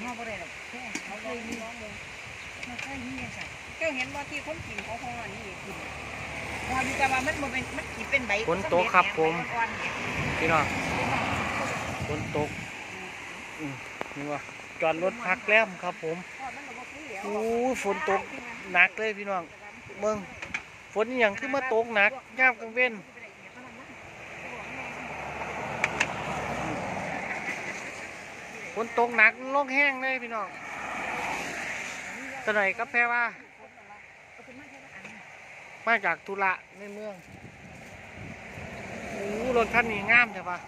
งอบ่ได้หรอกแค่เขาเคยมีน้องเลยมันเคยมีจังซั่นเจ้าเห็นว่าที่คนกินเขาพออันนี้กินพออยู่แต่ว่ามันบ่เป็นมันกินเป็นใบฝนตกครับผมใบอ่อนๆเนี่ยพี่น้องฝนตกอืมนี่ว่าจอดรถพักแล้มครับผมทอดมันก็บ่คือแล้วโอ้ยฝนตกหนักเลยพี่น้องเมืองฝนอหย่างขึ้นมาตกหนักยามกลางเว้น ฝนตกหนักลงแห้งเลยพี่น้องตอนไหนครับแพรว่า มาจากธุระในเมืองโอ้รถคันนี้งามใช่ปะ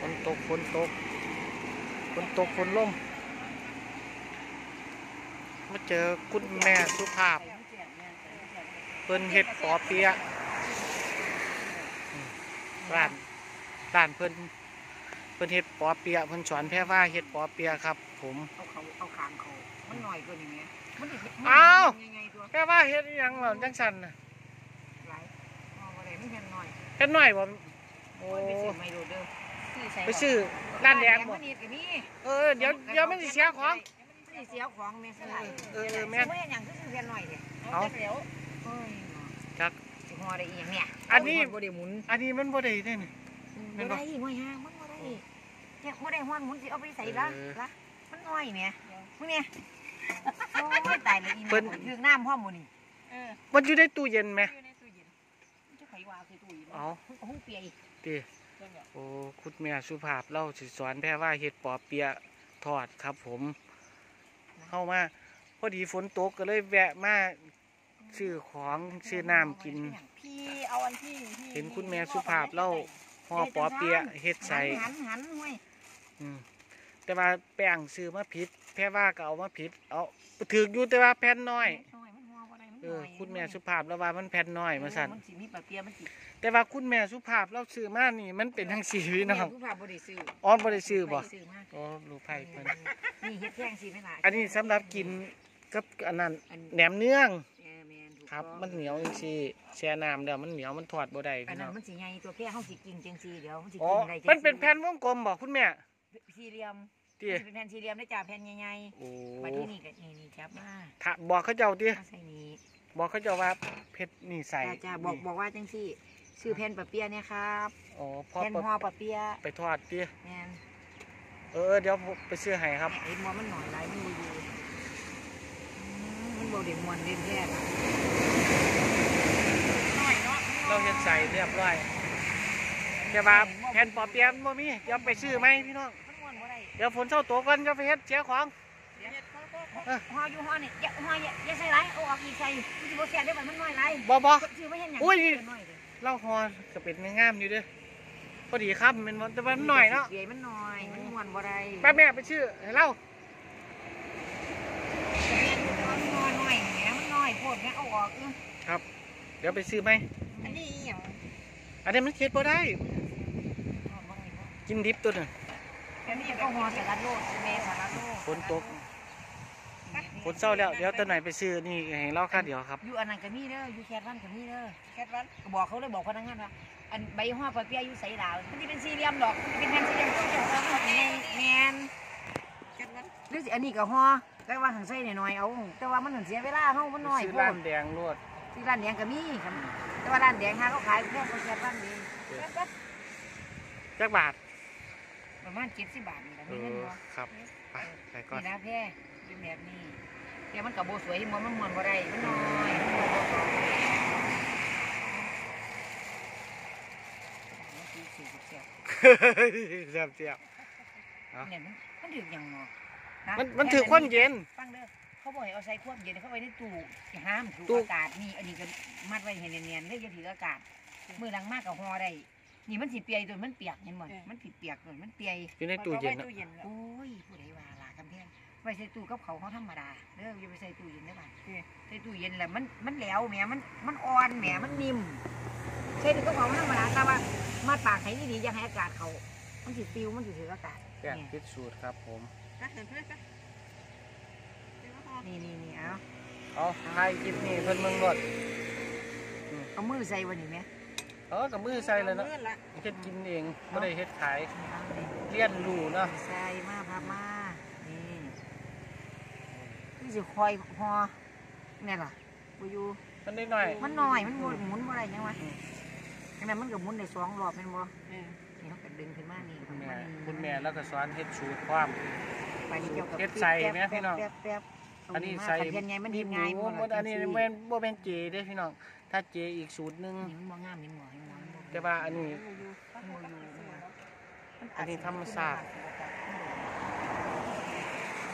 ฝนตกฝนตกฝนตกฝนล่มมาเจอคุณแม่สุภาพเพิ่นเห็ดปอเปียร้าน ร้านเพิ่นเพิ่นเห็ดปอเปียะเพิ่นสอนแพร่ว่าเห็ดปอเปียะครับ ผมเอาเขาเอาคางเขามันหน่อยกว่านี้แหมมันสิอ้าวยังไงตัวแพร่ว่าเห็ดอหยังเหล่าจังสันน่ะหลายมองอะไรไม่เห็นหน่อยเห็ดหน่อยบ่โอ้โอ้ยไปซื้อไมโลเด้อซื้อใส่ไปซื้อร้านแดงบ่มันนี่ก็มีเออเดี๋ยวเดี๋ยวมันสิเสียของมันสิเสียของแม่สลายเออเออแม่นไม่เห็นหยังคือซื้อเพียนหน่อยเด้เอาเดี๋ยวเอ้ยจักสิฮอได้อีหยังเนี่ยอันนี้บ่ได้หมุนอันนี้มันบ่ได้เด้นี่ แม่บ่นบ่ ได้ห่วยฮะมันบ่ได้เนี่ยบ่ได้ฮ้อนหมุนสิเอาไปใส่ละเออละมันน้อยแหม่มึงเนี่ยโอ้ยตายเลยอีเพิ่แม่น ถึงน้ำพร้อมบ่นี่เออมันอยู่ในตู้เย็นไหมอยู่ในตู้เย็นมันจะไขว่าคือตู้เย็นเอาหุ้งเปียอีกติโอ้คุณแม่สุภาพเล่าสิสอนแพร่ว่าเฮ็ดปอเปียะทอดครับผมเข้ามาพอดีฝนตกก็เลยแวะมาซื้อของซื้อน้ำกิน พี่เอาอันที่ที่เห็นคุณแม่สุภาพเล่า ห่อปอเปียะเฮ็ดใส่หันหันห้วยอืมแต่ว่าแป้งซื้อมาผิด แพร่ว่าก็เอามาผิด เอาถืออยู่แต่ว่าแผ่นน้อยน้อยมันหัวบ่ได้มันเอน้ออยคุณแม่สุภาพแล้วว่ามันแผ่นน้อยมาสั่นมันสิมีปลาเปียมันสิแต่ว่าคุณแม่สุภาพเราซื้อมานี่ มันเป็นทั้งสีพี่น้องผู้ภาพบ่ได้ซื้ออ๋อบ่ได้ซื้อบ่ไปซื้อมาอ๋อลูกไผ่เพิ่นนี่เฮ็ดแท่งสิแม่ล่ะอันนี้สำหรับกินกับอันนั้นอันแหนมเนื้องเออแม่นถูก ครับต้องมันเหนียวจังซี่แช่น้ำแล้วมันเหนียวมันทอดบ่ได้อันพี่นั้น้นองมันสิใหญ่ตัวแค่เฮาสิกินจังซี่เดี๋ยวมันสิอ๋อกินได้จังมันเป็นแผ่นวงกลมบ่คุณแม่สี่เหลี่ยมติมันเป็นแผ่นสี่เหลี่ยมได้จ้าแผ่นใหญ่โอ้ๆบัดนี้นี่ก็นี่นี่จับมาถ้าบอกเขาเจ้าติเอาใส่นี่บอกเขาเจ้าว่าเผ็ดนี่ใส่จ้าจ้าบอกบอกว่าจังซี่ซื้อแผ่นปะเปียเนี่ยครับอ๋อพอแผ่นห่อปะเปียไปทอดติแม่นเออเดี๋ยวผมไปซื้อให้ครับ เห็นว่ามันหน่อยหลายมันดีดีอื มมันบ่ได้มวนเด่นแท้ล่ะน้อยเนาะเราเฮ็ดใส่เรียบร้อยแต่ว่าแผ่นปอเปียะมันบ่มีเดี๋ยวไปซื้อไหมพี่น้องมันม่วนบ่ได้เดี๋ยวฝนเช้าตกกันจะไปเฮ็ดเสียของเออห่ออยู่ห่อนี่อย่าห่ออย่าอย่าใส่หลายเอาออกอีกใส่มันสิบ่แซ่บได้อบัดมันน้อยหลายบ่บ่ ซื้อมาเฮ็ดหยังอุ้ยซื้น้อยเด้อเล่าฮอก็เป็นงามอยู่เด้อพอดีครับแมันบ่แต่ว่ามันหน่อยเนาะเปียมันน้อยมันม่วนบ่ได้ป้าแม่ไปชื่อให้เล่า มันน้อยน้อยแหมมันน้อย โพดแหมเอาออกเออเดี๋ยวไปซื้อไหม อันนี้อีหยังอันนี้มันเค็ดบ่ได้ห่อบ่ได้บ่กินดิบตัวนึงอันนี้ก็ห่อสลัดโลดแม่สลัดโลดฝนตกฝนเศร้าแล้ว เดี๋ยวตัวไหนไปซื้อนี่ให้เล่าค่าเดียวครับ อยู่อันนั้นก็มีเด้ออยู่แคทวันก็มีเด้อแคทวันก็บอกเขาเลยบอกพนักงานว่าอันใบห่อปลาเปียอยู่ใส่ดาวมันสิเป็นสี่เหลี่ยมดอกมันสิเป็นแผ่นสี่เหลี่ยมต้องเจ้าของแม่แม่นแคทวันหรือสิอันนี้ก็ห่อ แต่ว่าหังใส่หน่อยๆเอา แต่ว่ามันหังเสียเวลาเฮามันน้อยซื้อโพร้าดนแดงรวดที่ร้านแดงก็มีครับแต่ว่าร้านแดงหาเขาขายแค่คนแค่ร้านเดียวจักบาทประมาณเจ็ดสิบบาทนี่แหละเอมีเงินอบ่ ครับไปไปก่อน นี่นะแพ่เป็นแบบนี้แต่มันกับโบสวยที่มันมันมวนบ่ได้มันน้อยมันบ่พอมันคือสี่สิบเจ็ดเสียบเสียบเนี่ยมันมันถืออย่างเนาะะมันมันถือความเย็น ฟังเด้อเขาบอกให้เอาใส่ความเย็นเข้าไว้ในตู้ห้ามถูตู้ กอากาศนี่อันนี้ก็มัดไว้ให้เนียนๆเลยอย่าถืออากาศมือหลังมากกับห่อได้นี่มันสิเปียตัวมันเปียกเห็นบ่มันสิเปียกตัวมันเปียอยู่ในตู้เย็นอะโอ้ยผู้ใดว่าล่ะกำแพงไว้ใส่ตู้กับเขาวเขาธรรมดาเด้ออย่าไปใส่ตู้เย็นได้ป่ะใส่ตู้เย็นแหละมันมันแหลวแหมมันมันอ่อนแหมมันนิ่มใส่ตู้กับเขาวธรรมดาแต่ว่ามาปากให้ดีๆอย่าให้อากาศเขามันสิปิวมันสิถืออากาศ แป้งพิษสูตรครับผม นี่นี่นี่เอาเอาถ่ายคลิปนี้เพิ่นเมืองรถเอามือใส่วันนี้ไหมเออกับมือใส่เลยเนาะเฮ็ดกินเองไม่ได้เฮ็ดขายเอาเลยเรียนรู้เนาะใส่มาพับมานี่นี่สิคอยพอเนี่ยล่ะบ่อยู่ มันได้หน่อยมันน้อยมันบ่หมุนบ่ได้ยังวะจังนั้นมันก็หมุนได้สองรอบแม่นบ่เออนี่มันก็ดึงขึ้นมานี่คุณแม่คุณแม่แล้วก็สอนเฮ็ดสูตรความ ไปนี่เกี่ยวกับเฮ็ดใส่แม่พี่น้อง แป๊บแป๊บแป๊บอันนี้เามาใส่ขัดเทียนไงมันเฮ็ดหง่ายมูบ่บ่อันนี้แม่นบ่แม่นเจเด้พี่น้อง ถ้าเจอีกสูตรหนึงนี่มันบ่งามนี่หมอนี่หมอแต่ว่าอันนี้อยู่อยู่ถ้าเขาตัดเสือแล้วอันนี้ธรรมชาติ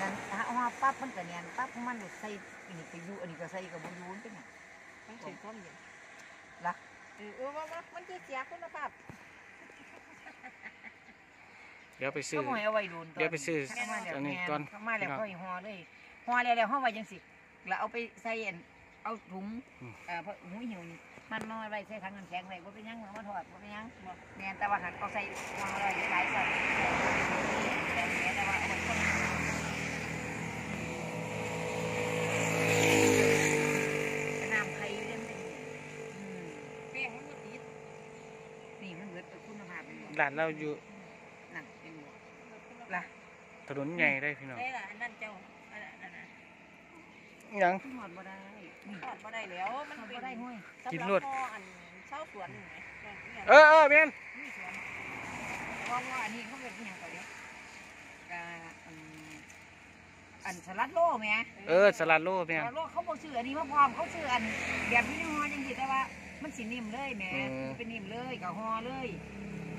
นั่นถ้าเอามาปั๊บมันก็เนียนปั๊บมันก็ใส่อันนี้ก็อยู่อันนี้ก็ใส่ก็บ่อยู่มันเป็นหยังมันเสียความเย็นล่ะเออเออว่าว่ามันจะเสียคุณภาพ เดี๋ยวไปซื้อ ก็บ่ให้เอาไว้โดนตนเดี๋ยวไปซื้อเข้ามาแล้วอันนี้แม่ก่อนเข้ามาแล้วค่อยห่อเลยห่อแล้วแล้วห่อไว้จังสิแล้วเอาไปใส่อันเอาถุงอืมเอ่อเพราะหูหิวนี่มันน้อยไว้ใส่ถังน้ำแข็งไว้บ่เป็นหยังเอามาทอดบ่เป็นหยังบ่แม่นแต่ว่าหันเอาใส่ห่อไว้หลายๆสั่นแต่แม่แต่ว่าเอาไว้คนน้ำไข่เรื่องเป็นอืมแป้งมันบ่ติดนี่มันเบิดคุณภาพมันบ่ ร้านเราอยู่นั่นเป็นบ่ ล่ะถนนใหญ่ได้พี่น้องได้ล่ะอันนั้นเจ้าอันนั้นอันนั้นหยังทอดบ่ได้นี่ทอดบ่ได้แล้วมันทอดเป็บ่นได้ห้วยกินสำหรรัวบดพ่ออันเช่าสวนนี่ไงเนี่ยเออเออแม่นนี่สวนเพราะว่าอันนี้เขาเป็นอหย่างก่อนเนี่ยอ่าอันอันสลัดโล่แหม่เออสลัดโลแม่สนลัดโล่เขาบอกซื้ออันนี้มาพร้อมเขาซื้ออันแบบนี้ห่อจังสิแต่ว่ามันสินิ่มเลยแหม่อืมมันเป็นนิ่มเลยกับห่อเลย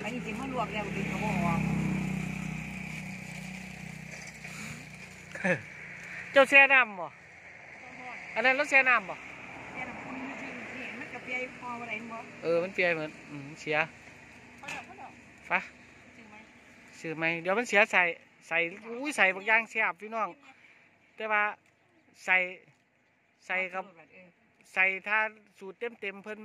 อันนี้สิมันลวกแล้วดึงกับห่อ เจ้าแช่น้ำบ่ต้องทอดอันนั้นรถแช่น้ำบ่แค่น้ำคุณจริงๆนี่มันกับเปียห่ออะไรบ่เออ มันเปียเหมือนอืมเสียพอแล้วพอแล้วฟะจริงไหมซื้อไหมเดี๋ยวมันเสียใส่ใส่อุ้ยใส่บางอย่างแซ่บพี่น้อง แต่ว่าใส่ใส่กับเออใส่ถ้าสูตรเต็มเต็มๆเพิ่น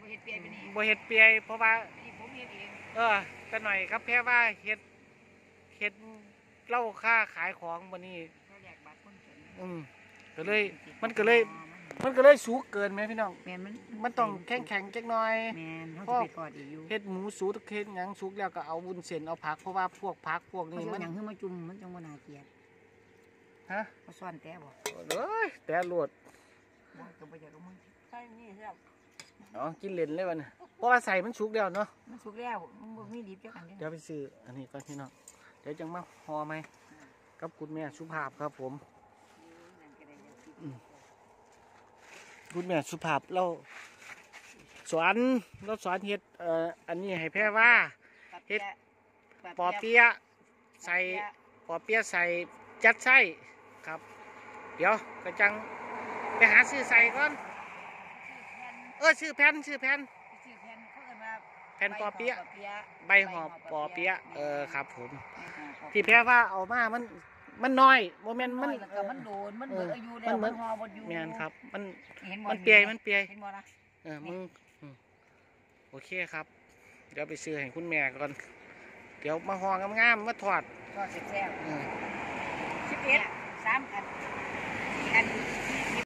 บ่เฮ็ดเปียไปนี่บ่เฮ็ดเปียเพราะว่าอันนี้ผมเฮ็ดเองเออแต่หน่อยครับแค่ว่าเฮ็ดเฮ็ด เหล้าค่าขายของบันนี้เขาแลกบัตรคนจนอืมก็เลย มันก็เลย มันก็เลยสูงเกินไหมพี่น้อง แม่นมันมันต้องแข็งแข็งๆจักหน่อย แม่นเขาพ่อจะไปกอดอีกอยู่เฮ็ดหมูสูตรเฮ็ดหยังสุกแล้วก็เอาวุ้นเส้นเอาผักเพราะว่าพวกผักพวกเขานี้จะมันหยังขึ้นมาจุ่มมันจังบ่น่าเกลียดฮะเขาซ่อนแต่บ่เอ้ยแต่โลดบ่ก็บ่อยากเอามึงใช่นี่ใช่ไหมอ๋อกินเล่นเลยวันนี้เพราะว่าใส่มันสุกแล้วเนาะมันสุกแล้วมันบ่มีดิบจักอันเดีเดี๋ยยววไปซื้ออันนี้ก่อนพี่น้อง เดี๋ยวจังมาหอไหมกับคุณแม่สุภาพครับผม คุณแม่สุภาพเราสอนเราสอนเฮ็ดเอ่ออันนี้ให้แพ่ว่าเฮ็ดปอเปียะใส่ปอเปียะใส่จัดไส้ครับ เดี๋ยวก็จังไปหาซื้อใส่ก่อน เออซื้อแผ่นซื้อแผ่นเขาเอิ้นว่า แผ่นปอเปียะใบใบหอบปอเปียะเออครับ ผม ที่แพ้ว่าเอามามันมันน้อยโมเมนมัมันนแล้วก็มันโดนมันเบิดอายุเอแล้อวมัมันนฮอบ่อยู่แมนครับ มันเห็นบ่มันเปียมันเปียเห็นบ่ล่ะเออมึงอืมโอเคครับ เดี๋ยวไปซื้อให้คุณแม่ก่อน เดี๋ยวมาห่องามๆมาทอดก็แซ่บเออๆ11 3อัน4อัน